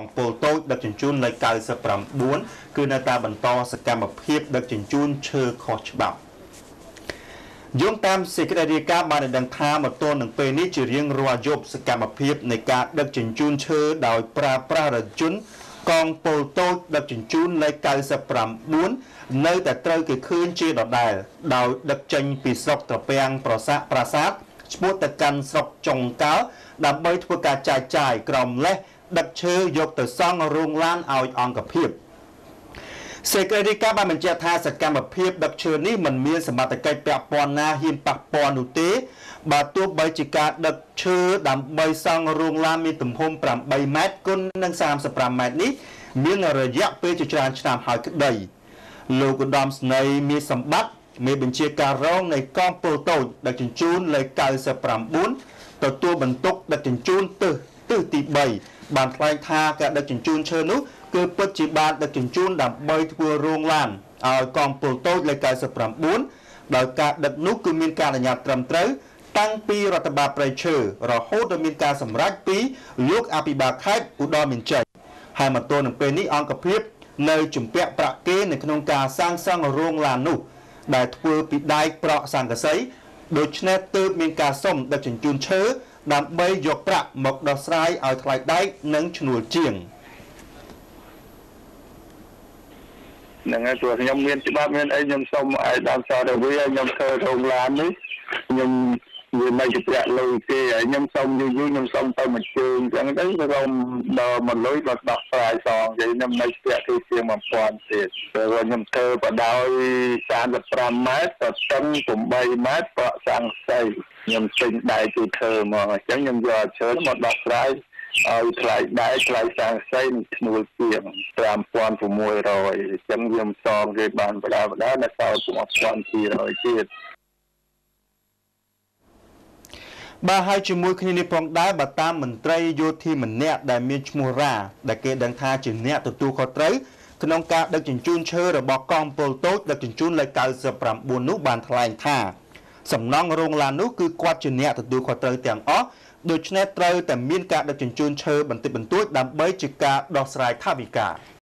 ងពលតូចដឹកជញ្ជូនលេខ99គឺនៅតែបន្តសកម្មភាពដឹកជញ្ជូនឈើខុសច្បាប់យោងតាមសេចក្តីរាយការណ៍បានដឹងថាមកទល់នឹងពេលនេះជារៀងរាល់យប់សកម្មភាពនៃការដឹកជញ្ជូនឈើដោយប្រើប្រាស់រថយន្តកងពលតូចដឹកជញ្ជូនលេខ99នៅតែត្រូវគេឃើញជាដដែលដោយដឹកចេញពីស្រុកត្រពាំងប្រសាប្រាសាទឈ្មោះទៅកាន់ស្រុកចុងកាល់ដើម្បីធ្វើការចាយចាយក្រមលេះ ដឹកឈើយកទៅសង់រោងឡានឲ្យអង្គភាពសេចក្តីរាយការណ៍បានបញ្ជាក់ថាសកម្មភាពដឹកឈើនេះមិនមានសមត្ថកិច្ចពាក់ព័ន្ធណាហ៊ានប៉ះពាល់នោះទេបើទោះបីជាការដឹកឈើដើម្បីសង់រោងឡានមានទំហំ8ម៉ែត្រគុណនឹង35ម៉ែត្រនេះមានរយៈពេលជាច្រើនឆ្នាំហើយក្តីលោកឧត្តមស្នេហ៍មានសម្បត្តិមេបញ្ជាការរងនៃកងពលតូចដឹកជញ្ជូនលេខ99ទទួលបន្ទុកដឹកជញ្ជូនទិស ទិសទី3បានថ្លែងថាការដឹកជញ្ជូនឈើនោះគឺពិតជាបានដឹកជញ្ជូនដើម្បីធ្វើរោងឡានឲ្យកងពលតូចលេខ99ដោយការដឹកនោះគឺមានការអនុញ្ញាតត្រឹមត្រូវតាំងពីរដ្ឋបាលប្រៃឈើរហូតដល់មានការសម្រេចពីលោកអភិបាលខេត្តឧត្តរមានជ័យហើយមកទល់នឹងពេលនេះអង្គភាពនៅជំពាក់ប្រាក់គេនៅក្នុងការសាងសង់រោងឡាននោះ ដែលធ្វើពីដែកប្រក់សង្កសីដូច្នេះទើបមានការសុំដឹកជញ្ជូនឈើ ដើម្បីយកប្រាក់មកដោះស្រាយឲ្យថ្លៃដែកនិងឈ្នួលជាងហ្នឹងហើយព្រោះខ្ញុំមានច្បាប់មានអីខ្ញុំសុំឲ្យដល់សរវាខ្ញុំធ្វើរោងឡាននេះខ្ញុំ វាមិនជាប្រាក់លុយទេហើយខ្ញុំសុំយូរយូរខ្ញុំសុំទៅមួយជើងអញ្ចឹងទៅខ្ញុំដល់មួយលុយដល់ដោះស្រាយសងនិយាយខ្ញុំនៅប្រាក់គឺជាង1000ទៀតព្រោះខ្ញុំធ្វើបដោយ35ម៉ែត្រទៅស្ទឹង8ម៉ែត្រប្រក់សាំងសីខ្ញុំចេញដៃគឺធ្វើមកអញ្ចឹងខ្ញុំយកឈើមកដោះស្រាយឲ្យថ្លៃដែរថ្លៃសាំងសីនឹងឈ្នួលជាង5600អញ្ចឹងខ្ញុំសងគេបានបដាបដាដល់សល់1200ទៀត បាទហើយជាមួយគ្នានេះផងដែរបើតាមមន្ត្រីយោធាម្នាក់ដែលមានឈ្មោះរ៉ាដែលគេដឹងថាជាអ្នកទទួលខុសត្រូវក្នុងការដឹកជញ្ជូនឈើរបស់កងពលតូចដឹកជញ្ជូនលេខ99នោះបានថ្លែងថាសំណង់រោងឡាននោះគឺគាត់ជាអ្នកទទួលខុសត្រូវទាំងអស់ដូច្នេះត្រូវតែមានការដឹកជញ្ជូនឈើបន្តិចបន្តួចដើម្បីជាការដោះស្រាយថវិកា